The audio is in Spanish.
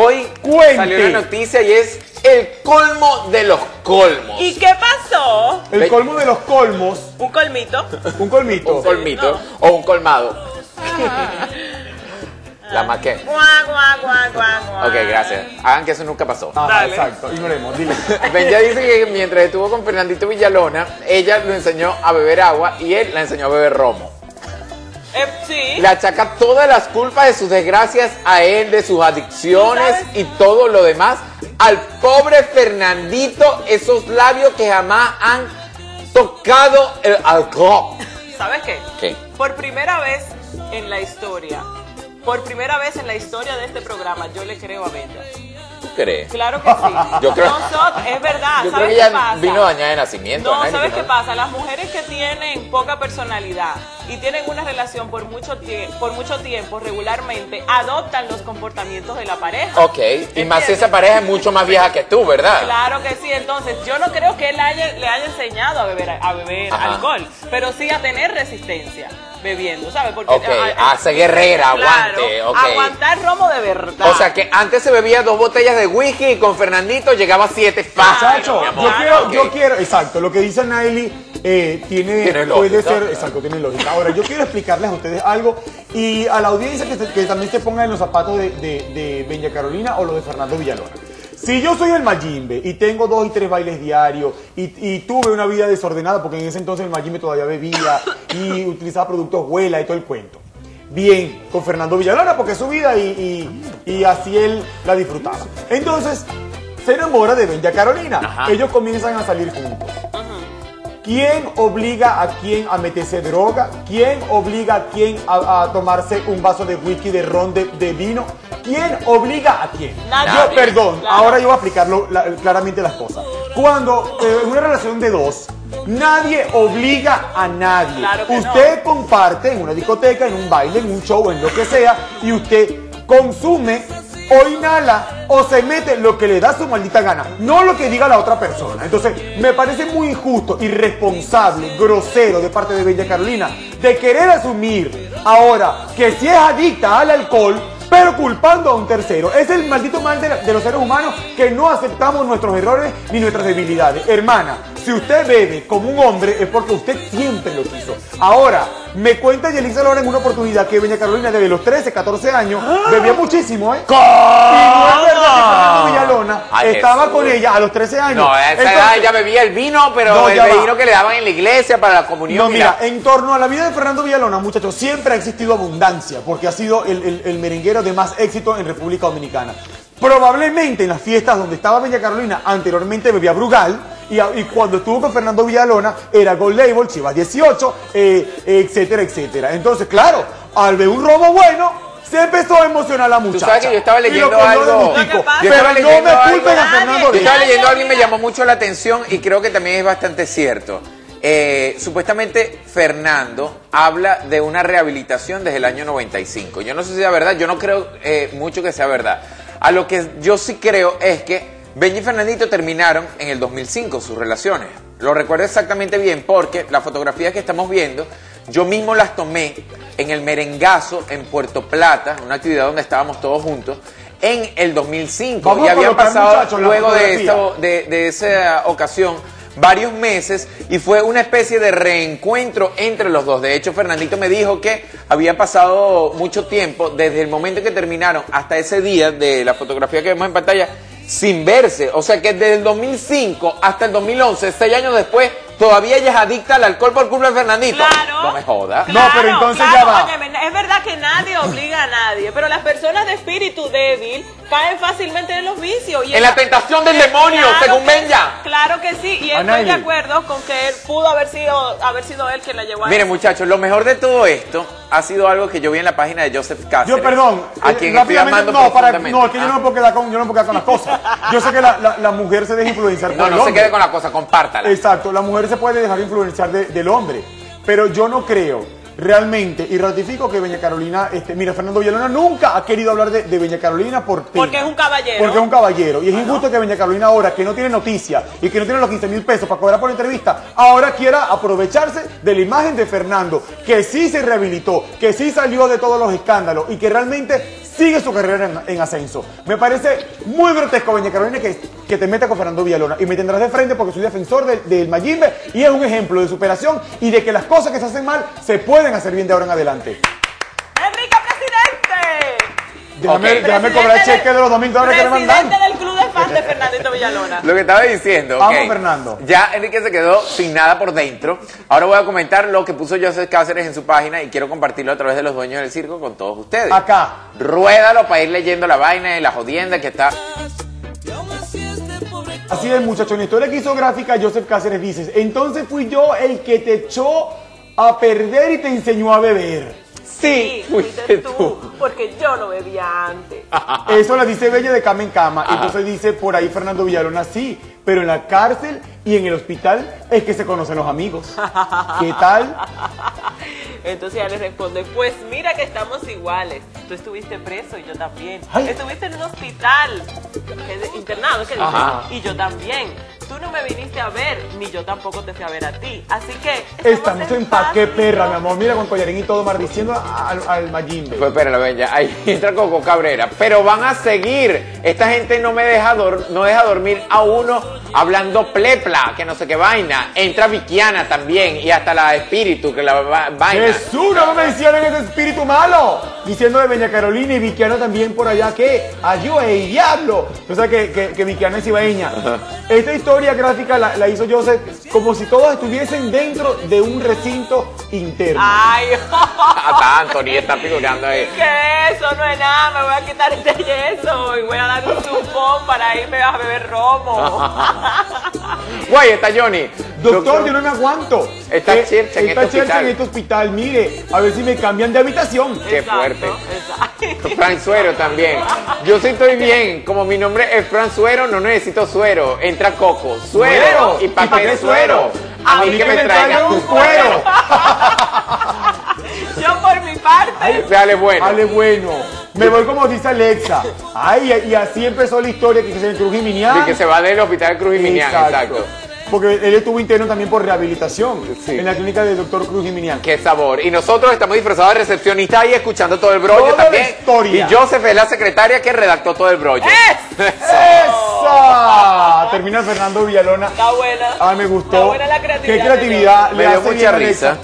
Hoy Cuente. salió una noticia y es el colmo de los colmos. ¿Y qué pasó? El colmo de los colmos, Un colmito. un colmito. Un colmito o un colmado. La maqué. Guau, guau, guau, guau, guau. Ok, gracias. Hagan que eso nunca pasó. Ajá, Dale. exacto, ignoremos, dile. Benja dice que mientras estuvo con Fernandito Villalona, ella lo enseñó a beber agua y él la enseñó a beber romo. Eh, sí. Le achaca todas las culpas de sus desgracias a él, de sus adicciones y todo lo demás. Al pobre Fernandito, esos labios que jamás han tocado el alcohol. ¿Sabes qué? ¿Qué? Por primera vez en la historia, por primera vez en la historia de este programa, yo le creo a Bella. ¿Tú crees? Claro que sí. Yo creo- Nosotros- es verdad. Yo creo ¿Sabes que qué ella pasa? vino dañada de nacimiento. No, ¿sabes qué pasa? Las mujeres que tienen poca personalidad y tienen una relación por mucho, tie- por mucho tiempo regularmente adoptan los comportamientos de la pareja. Ok, y más si esa pareja es mucho más vieja que tú, ¿verdad? Claro que sí, entonces yo no creo que él haya- le haya enseñado a beber, a beber Ajá. alcohol, pero sí a tener resistencia bebiendo, ¿sabes? Porque Ok, a ser guerrera, claro, aguante, ok. aguantar romo de verdad. O sea que antes se bebía dos botellas de whisky y con Fernandito llegaba a siete amor. yo quiero, yo quiero, exacto, lo que dice Naili eh, tiene, Tiene puede lógica. ser, exacto, tiene lógica. Ahora, yo quiero explicarles a ustedes algo y a la audiencia que, se- que también se ponga en los zapatos de, de, de Benja Carolina o los de Fernando Villalona. Si yo soy el Mayimbe y tengo dos y tres bailes diarios y, y tuve una vida desordenada, porque en ese entonces el Mayimbe todavía bebía y utilizaba productos huela y todo el cuento. Bien, con Fernando Villalona, porque es su vida y, y- y así él la disfrutaba. Entonces, se enamora de Benja Carolina. Ajá. Ellos comienzan a salir juntos. ¿Quién obliga a quién a meterse droga? ¿Quién obliga a quién a, a tomarse un vaso de whisky, de ron, de, de vino? ¿Quién obliga a quién? Nadie. Yo, perdón, Claro. ahora yo voy a explicarlo la- claramente las cosas. Cuando eh, en una relación de dos, nadie obliga a nadie. Claro que no. usted comparte en una discoteca, en un baile, en un show, en lo que sea, y usted consume o inhala o se mete lo que le da su maldita gana, no lo que diga la otra persona. Entonces, me parece muy injusto, irresponsable, grosero de parte de Bella Carolina de querer asumir ahora que si es adicta al alcohol, pero culpando a un tercero. Es el maldito mal de, de los seres humanos que no aceptamos nuestros errores ni nuestras debilidades. Hermana, si usted bebe como un hombre es porque usted siempre lo quiso. Ahora, me cuenta Yelisa Lora en una oportunidad que Doña Carolina desde los 13, 14 años bebía muchísimo, ¿eh? Y no es verdad que Fernando Villalona Ay, estaba Jesús. con ella a los 13 años. No, a esa edad Entonces- ella bebía el vino, pero No, el ya va. vino que le daban en la iglesia para la comunión. No, mira, mira. en torno a la vida de Fernando Villalona, muchachos, siempre ha existido abundancia, porque ha sido el, el- el merenguero de más éxito en República Dominicana. Probablemente en las fiestas donde estaba Bella Carolina, anteriormente bebía Brugal, y, cuando estuvo con Fernando Villalona, era Gold Label, Chivas 18, eh, etcétera, etcétera. Entonces, claro, al ver un robo bueno, se empezó a emocionar la muchacha. sabes que yo estaba leyendo algo- Yo Pero estaba no leyendo me algo- culpen a Fernando Yo estaba leyendo algo y me llamó mucho la atención y creo que también es bastante cierto. Eh, supuestamente Fernando habla de una rehabilitación desde el año 95. Yo no sé si sea verdad, yo no creo eh, mucho que sea verdad. A lo que yo sí creo es que Benji y Fernandito terminaron en el 2005 sus relaciones. Lo recuerdo exactamente bien porque las fotografías que estamos viendo, yo mismo las tomé en el merengazo en Puerto Plata, una actividad donde estábamos todos juntos, en el 2005. Vamos y habían pasado luego de, de, de esa ocasión varios meses y fue una especie de reencuentro entre los dos. De hecho, Fernandito me dijo que había pasado mucho tiempo desde el momento que terminaron hasta ese día de la fotografía que vemos en pantalla sin verse. O sea que desde el 2005 hasta el 2011, seis años después, todavía ella es adicta al alcohol por culpa de Fernandito. Claro. No me joda. No, pero entonces ya va. óyeme, es verdad que nadie obliga a nadie, pero las personas de espíritu débil caen fácilmente en los vicios. Y En la tentación del demonio, según que- Benja. Claro que sí, y estoy de acuerdo con que él pudo haber sido, haber sido él quien la llevó a Miren eso. muchachos, lo mejor de todo esto ha sido algo que yo vi en la página de Joseph Cáceres. Yo, perdón, a quien estoy rápidamente, amando no, para, no, es que yo no me puedo quedar con, yo no me puedo quedar con las cosas. Yo sé que la, la- la mujer se deja influenciar por No, el no se hombre. quede con la cosa, compártala. Exacto, la mujer se puede dejar influenciar de- del hombre, pero yo no creo realmente y ratifico que Beña Carolina, este, mira, Fernando Villalona nunca ha querido hablar de, de Beña Carolina por. Porque es un caballero. Porque es un caballero. Y es injusto que Beña Carolina ahora, que no tiene noticia y que no tiene los 15 mil pesos para cobrar por entrevista, ahora quiera aprovecharse de la imagen de Fernando, que sí se rehabilitó, que sí salió de todos los escándalos y que realmente sigue su carrera en, en ascenso. Me parece muy grotesco, Doña Carolina, que, que te meta con Fernando Villalona. Y me tendrás de frente porque soy defensor del, del Mayimbe y es un ejemplo de superación y de que las cosas que se hacen mal se pueden hacer bien de ahora en adelante. ¡Enrique, presidente! Déjame, cobrar el cheque de los dos mil dólares que le mandan. Presidente del club de fans de Fernandito Villalona. Lo que estaba diciendo. Vamos. Fernando. Ya Enrique se quedó sin nada por dentro. Ahora voy a comentar lo que puso Joseph Cáceres en su página y quiero compartirlo a través de los dueños del circo con todos ustedes. Acá. Ruédalo para ir leyendo la vaina y la jodienda que está. Así es, muchacho. En la historia que hizo gráfica, Joseph Cáceres dice, entonces fui yo el que te echó a perder y te enseñó a beber. Sí, fuiste fuiste tú. tú, porque yo lo bebía antes. Eso la dice Bella de cama en cama. Entonces dice por ahí Fernando Villalona, sí, pero en la cárcel y en el hospital es que se conocen los amigos. ¿Qué tal? Entonces ella le responde, pues mira que estamos iguales. Tú estuviste preso y yo también. Ay. Estuviste en un hospital, internado, ¿qué dices? Ajá. Y yo también. Tú no me viniste a ver, ni yo tampoco te fui a ver a ti. Así que... Estamos en paz. pa' qué perra, mi amor. Mira con collarín y todo maldiciendo al, al Mayimbe. Pues espera, la bella. Ahí entra Coco Cabrera. Pero van a seguir. Esta gente no me deja, dor- no deja dormir a uno hablando plepla, que no sé qué vaina. Entra Vikiana también y hasta la espíritu, que la va- vaina. Jesús, no me mencionen ese espíritu malo. Diciendo de Doña Carolina y Viquiana también por allá que y diablo. O sea que, que, que Viquiana es ibaeña. Esta historia gráfica la, la hizo Joseph como si todos estuviesen dentro de un recinto interno. Ay, Hasta Anthony está figurando ahí. que eso no es nada, me voy a quitar este yeso y voy a dar un chupón para irme a beber romo. Guay, está Johnny. Doctor, yo no me aguanto. Está Eh, Chercha en está este en este hospital. Mire, a ver si me cambian de habitación. Qué Exacto, fuerte. exacto. Fran Suero también. Yo sí estoy bien. Como mi nombre es Fran Suero, no necesito suero. Entra Coco. Suero. Suero. ¿Y para qué suero? A mí que me traigan un cuero. Yo por mi parte. Dale bueno. Vale, bueno. Me voy como dice Alexa. Ay, y así empezó la historia que se en Cruz y Minián. Y que se va del hospital Cruz y Minián. Exacto. Porque él estuvo interno también por rehabilitación Sí. en la clínica del doctor Cruz y Minián. Qué sabor. Y nosotros estamos disfrazados de recepcionistas ahí escuchando todo el brollo Toda la también. historia. Y Joseph es la secretaria que redactó todo el brollo. ¡Esa! Termina Fernando Villalona. Está buena. Ah, me gustó. Está buena la creatividad. Qué creatividad. Me le dio mucha risa.